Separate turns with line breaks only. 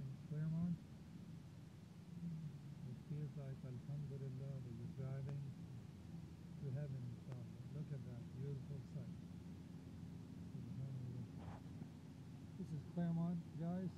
in Claremont. It feels like Alhamdulillah that you're driving to heaven inshallah. Look at that beautiful sight. This is Claremont guys.